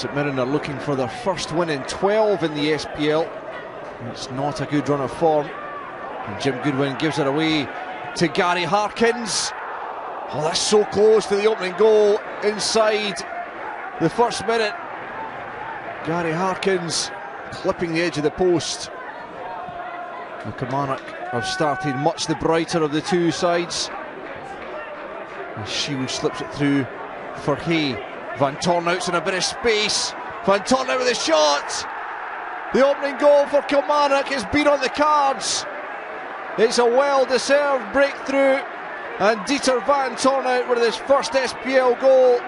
St Mirren are looking for their first win in 12 in the SPL. It's not a good run of form. And Jim Goodwin gives it away to Gary Harkins. Oh, that's so close to the opening goal inside the first minute. Gary Harkins clipping the edge of the post. The have started much the brighter of the two sides. And Shield slips it through for Hay. Van Tornhout's in a bit of space. Van Tornhout with a shot. The opening goal for Kilmarnock has been on the cards. It's a well-deserved breakthrough. And Dieter Van Tornhout with his first SPL goal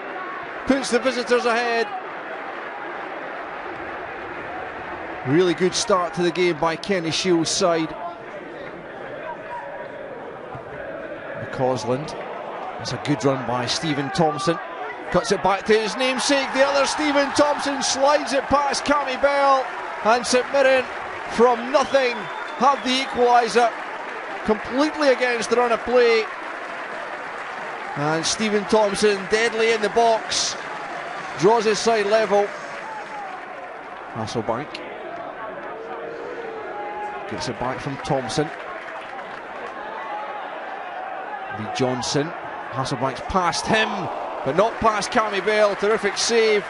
puts the visitors ahead. Really good start to the game by Kenny Shiels' side. McCausland. It's a good run by Stephen Thompson. Cuts it back to his namesake, the other Stephen Thompson slides it past Cammy Bell. And St Mirren, from nothing, have the equaliser completely against the run of play. And Stephen Thompson deadly in the box, draws his side level. Hasselbaink gets it back from Thompson. Lee Johnson, Hasselbaink's past him, but not past Cammy Bell. Terrific save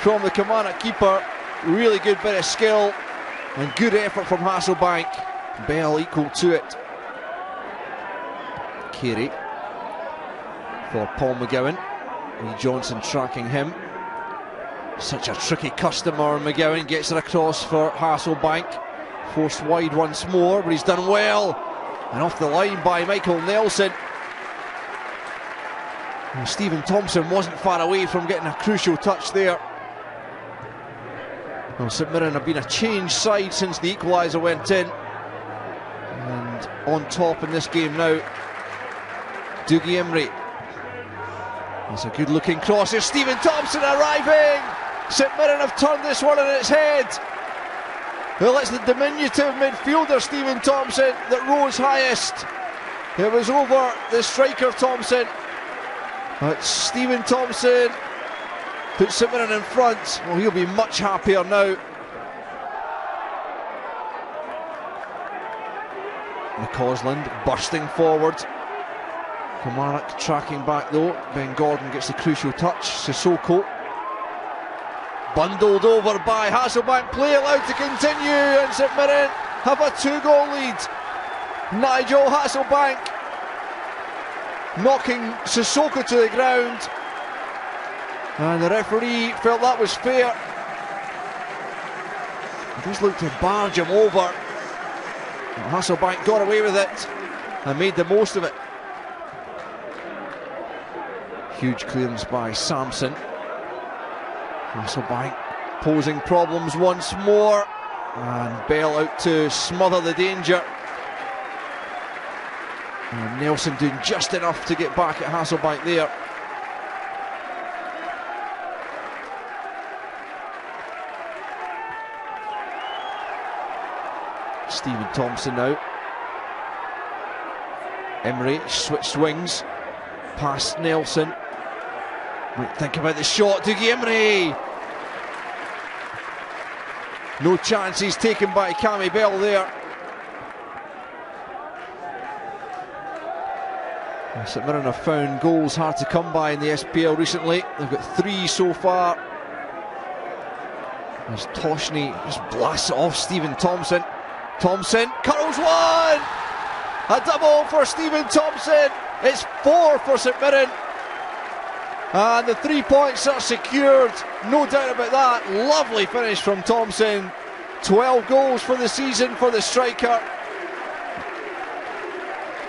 from the Kilmarnock keeper. Really good bit of skill and good effort from Hasselbaink. Bell equal to it. Carey for Paul McGowan. Lee Johnson tracking him. Such a tricky customer. McGowan gets it across for Hasselbaink. Forced wide once more, but he's done well. And off the line by Michael Nelson. And Stephen Thompson wasn't far away from getting a crucial touch there. Well, St Mirren have been a changed side since the equaliser went in. And on top in this game now, Dougie Imrie. It's a good looking cross. Here's Stephen Thompson arriving. St Mirren have turned this one on its head. Well, it's the diminutive midfielder Stephen Thompson that rose highest. It was over the striker Thompson. Uh, but Stephen Thompson puts St in front. Well, he'll be much happier now. McCausland bursting forward. Kilmarnock tracking back though. Ben Gordon gets the crucial touch. Sissoko bundled over by Hasselbaink. Play allowed to continue, and St Mirren have a two-goal lead. Nigel Hasselbaink knocking Sissoko to the ground, and the referee felt that was fair. He just looked to barge him over. Hasselbaink got away with it and made the most of it. Huge clearance by Samson. Hasselbaink posing problems once more. And Bell out to smother the danger. And Nelson doing just enough to get back at Hasselbaink there. Stephen Thompson now. Imrie switch swings past Nelson. Might think about the shot. Dougie Imrie. No chances taken by Cammy Bell there. St Mirren have found goals hard to come by in the SPL recently. They've got three so far. As Toshney just blasts off Stephen Thompson. Thompson curls one! A double for Stephen Thompson. It's four for St Mirren. And the three points are secured. No doubt about that. Lovely finish from Thompson. 12 goals for the season for the striker.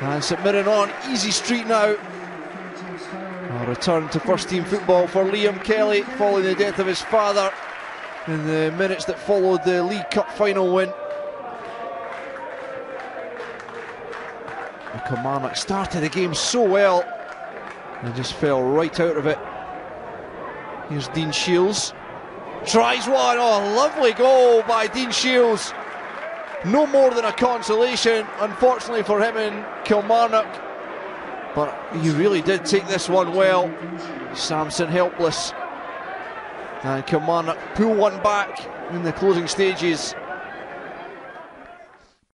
And St Mirren on easy street now. A return to first team football for Liam Kelly following the death of his father in the minutes that followed the League Cup final win. Kilmarnock started the game so well and just fell right out of it. Here's Dean Shiels. Tries one. Oh, lovely goal by Dean Shiels. No more than a consolation, unfortunately for him in Kilmarnock. But he really did take this one well. Samson helpless. And Kilmarnock pull one back in the closing stages.